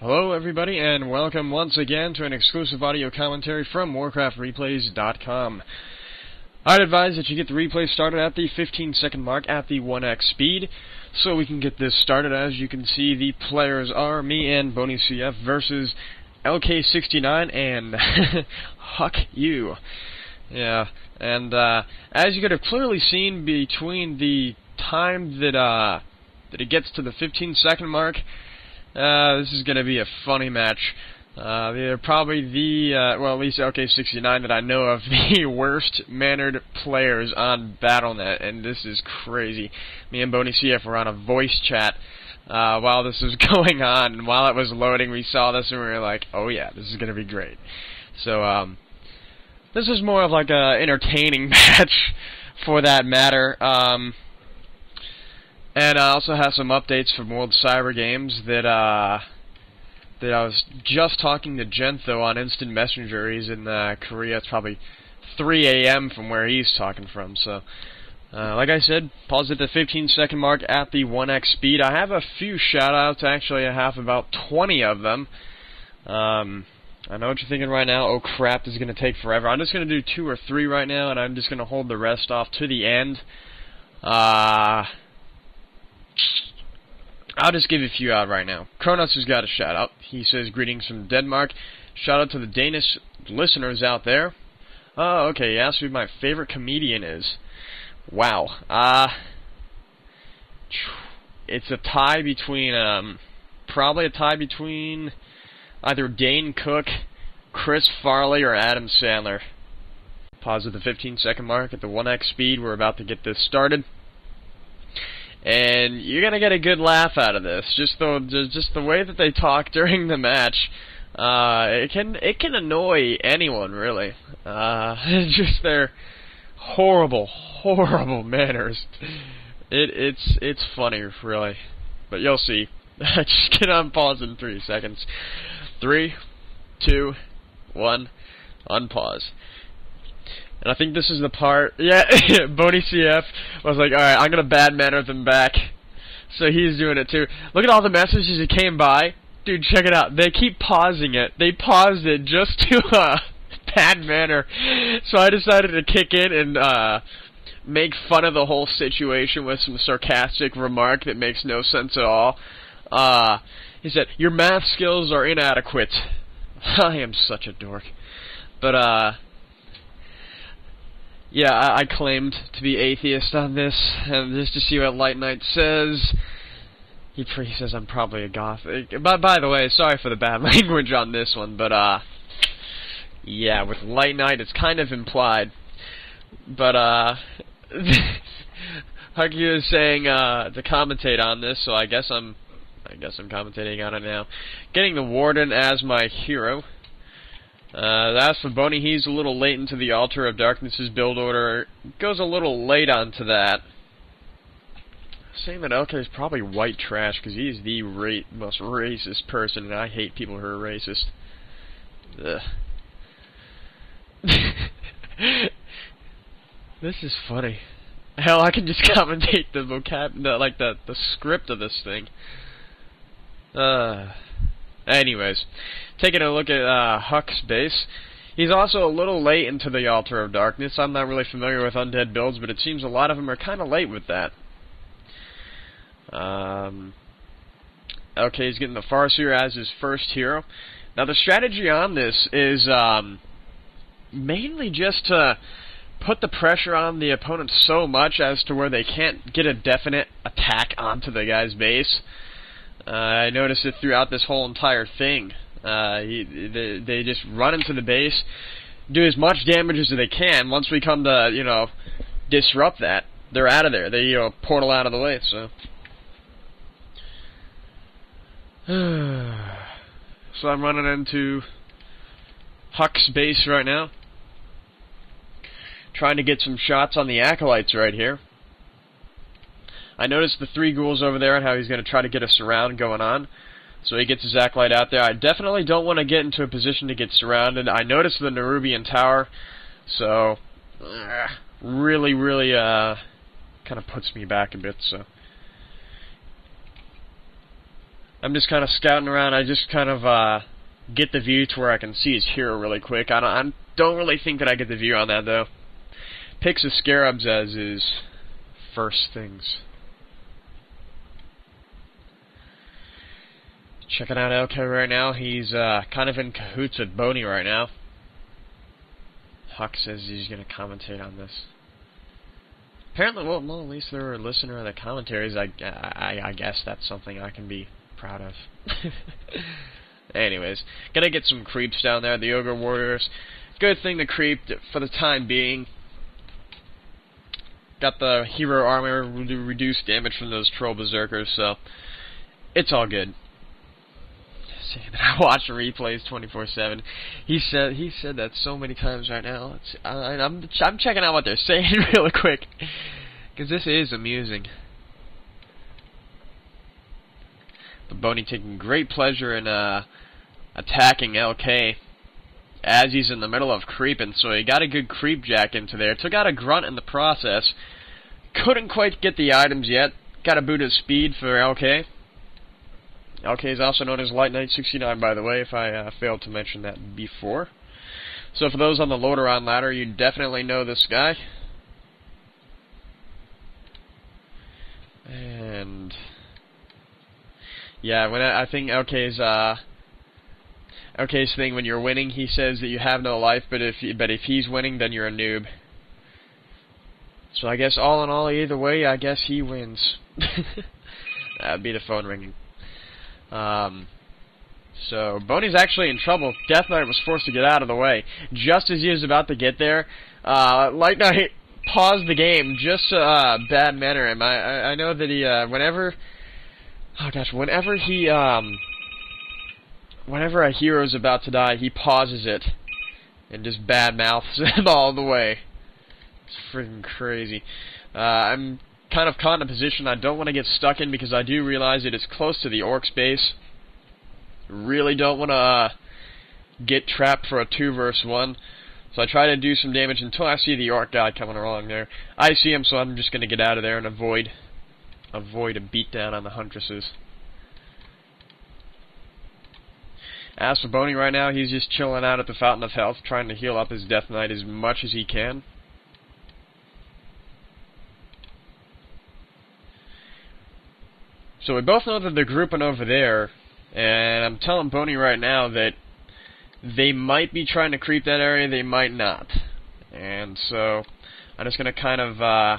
Hello, everybody, and welcome once again to an exclusive audio commentary from WarcraftReplays.com. I'd advise that you get the replay started at the 15 second mark at the 1x speed, so we can get this started. As you can see, the players are me and Boni CF versus LK69 and Huk You. Yeah, and uh, as you could have clearly seen between the time that uh, that it gets to the 15 second mark uh, this is going to be a funny match. Uh, they're probably the, uh, well, at least LK69 that I know of, the worst mannered players on Battle.net, and this is crazy. Me and Boni CF were on a voice chat uh, while this was going on, and while it was loading, we saw this and we were like, oh yeah, this is going to be great. So, um, this is more of like a entertaining match for that matter. Um, and I also have some updates from World Cyber Games that uh, that I was just talking to Gentho on Instant Messenger. He's in uh, Korea. It's probably 3 a.m. from where he's talking from. So, uh, like I said, pause at the 15 second mark at the 1x speed. I have a few shoutouts. Actually, I have about 20 of them. Um, I know what you're thinking right now. Oh crap, this is going to take forever. I'm just going to do two or three right now, and I'm just going to hold the rest off to the end. Uh, I'll just give a few out right now. Kronos has got a shout out. He says, Greetings from Denmark. Shout out to the Danish listeners out there. Oh, okay. He asked who my favorite comedian is. Wow. Uh, it's a tie between, um, probably a tie between either Dane Cook, Chris Farley, or Adam Sandler. Pause at the 15 second mark at the 1x speed. We're about to get this started and you're gonna get a good laugh out of this. Just the just the way that they talk during the match, uh, it can it can annoy anyone really. Uh, just their horrible, horrible manners. It it's it's funny really, but you'll see. just get on pause in three seconds. Three, two, one, unpause. And I think this is the part, yeah, Boni CF was like, alright, I'm gonna bad manner them back. So he's doing it too. Look at all the messages that came by. Dude, check it out. They keep pausing it. They paused it just to, uh, bad manner. So I decided to kick in and, uh, make fun of the whole situation with some sarcastic remark that makes no sense at all. Uh, he said, your math skills are inadequate. I am such a dork. But, uh, yeah, I, I, claimed to be atheist on this, and just to see what Light Knight says. He, he says I'm probably a gothic. By the way, sorry for the bad language on this one, but uh, yeah, with Light Knight, it's kind of implied. But uh, Huggy is saying uh to commentate on this, so I guess I'm, I guess I'm commentating on it now. Getting the Warden as my hero. Uh, that's for Boni. He's a little late into the Altar of Darkness's build order. Goes a little late onto that. Saying that LK is probably white trash because he's the ra most racist person, and I hate people who are racist. This is funny. Hell, I can just commentate the vocab, the, like the the script of this thing. Uh. Anyways, taking a look at uh, Huk's base. He's also a little late into the Altar of Darkness. I'm not really familiar with undead builds, but it seems a lot of them are kind of late with that. Um, okay, he's getting the Farseer as his first hero. Now, the strategy on this is um, mainly just to put the pressure on the opponent so much as to where they can't get a definite attack onto the guy's base. Uh, I noticed it throughout this whole entire thing. Uh, he, they, they just run into the base, do as much damage as they can. Once we come to, you know, disrupt that, they're out of there. They, you know, portal out of the way, so. so I'm running into Huk's base right now. Trying to get some shots on the Acolytes right here. I noticed the three ghouls over there and how he's going to try to get a surround going on. So he gets his Acolyte out there. I definitely don't want to get into a position to get surrounded. I noticed the Nerubian Tower, so uh, really, really uh, kind of puts me back a bit. So I'm just kind of scouting around. I just kind of uh, get the view to where I can see his hero really quick. I don't, I don't really think that I get the view on that though. Picks the scarabs as his first things. Checking out LK right now. He's uh, kind of in cahoots with Boni right now. Huk says he's going to commentate on this. Apparently, well, well, at least they're a listener of the commentaries. I, I, I guess that's something I can be proud of. Anyways, gonna get some creeps down there. The Ogre Warriors. Good thing the creep for the time being. Got the hero armor reduced damage from those troll berserkers, so it's all good saying that I watch replays 24/7. He said he said that so many times right now. It's, I, I'm I'm checking out what they're saying really quick because this is amusing. But Boni taking great pleasure in uh, attacking LK as he's in the middle of creeping, so he got a good creep jack into there. Took out a grunt in the process. Couldn't quite get the items yet. Got a boot of speed for LK. LK is also known as Light Knight 69, by the way, if I uh, failed to mention that before. So for those on the Lordaeron ladder, you definitely know this guy. And yeah, when I, I think LK's uh LK's thing when you're winning, he says that you have no life, but if but if he's winning, then you're a noob. So I guess all in all, either way, I guess he wins. That'd be the phone ringing. Um, so Boni's actually in trouble. Death Knight was forced to get out of the way. Just as he was about to get there, uh, Light Knight paused the game. Just uh, bad manner him. I, I I know that he uh, whenever oh gosh whenever he um whenever a hero's about to die, he pauses it and just bad mouths him all the way. It's freaking crazy. Uh, I'm kind of caught in a position I don't want to get stuck in because I do realize it is close to the Orc's base. Really don't want to uh, get trapped for a 2 versus 1. So I try to do some damage until I see the Orc guy coming along there. I see him, so I'm just going to get out of there and avoid avoid a beatdown on the Huntresses. As for Boni right now, he's just chilling out at the Fountain of Health, trying to heal up his Death Knight as much as he can. So we both know that they're grouping over there, and I'm telling Boni right now that they might be trying to creep that area, they might not. And so I'm just gonna kind of uh,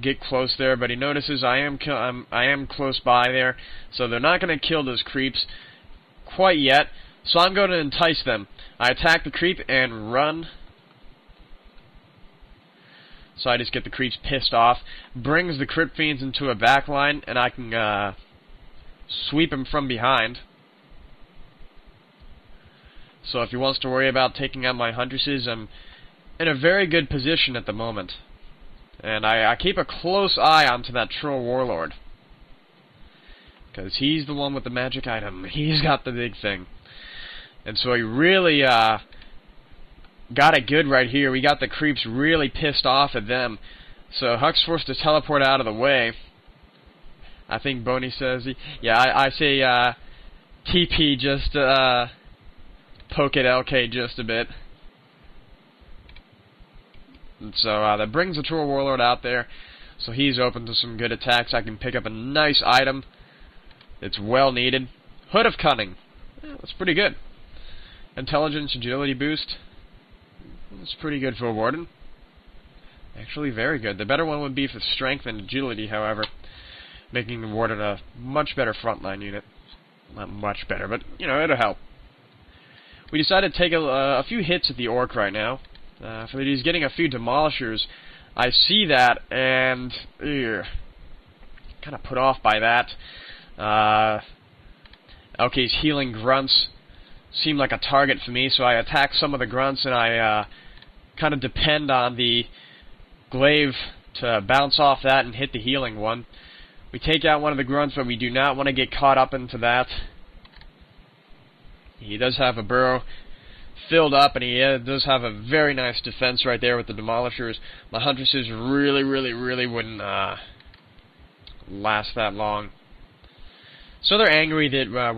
get close there, but he notices I am I'm, I am close by there, so they're not gonna kill those creeps quite yet. So I'm going to entice them. I attack the creep and run so I just get the creeps pissed off. Brings the Crypt Fiends into a backline, and I can uh, sweep him from behind. So if he wants to worry about taking out my Huntresses, I'm in a very good position at the moment. And I, I keep a close eye onto that Troll Warlord. Because he's the one with the magic item. He's got the big thing. And so he really uh, got it good right here. We got the creeps really pissed off at them. So Huk's forced to teleport out of the way. I think Boni says, he, yeah, I, I say uh, TP just uh, poke at LK just a bit. And so uh, that brings the Troll Warlord out there. So he's open to some good attacks. I can pick up a nice item. It's well needed. Hood of Cunning. Yeah, that's pretty good. Intelligence, agility boost. It's pretty good for a Warden. Actually, very good. The better one would be for strength and agility, however, making the Warden a much better frontline unit. Not much better, but, you know, it'll help. We decided to take a, uh, a few hits at the Orc right now. Uh, for he's getting a few Demolishers. I see that, and... Kind of put off by that. Uh, LK's healing grunts seem like a target for me, so I attack some of the grunts and I uh, kind of depend on the glaive to bounce off that and hit the healing one. We take out one of the grunts, but we do not want to get caught up into that. He does have a burrow filled up, and he uh, does have a very nice defense right there with the demolishers. My huntresses really, really, really wouldn't uh, last that long. So they're angry that uh,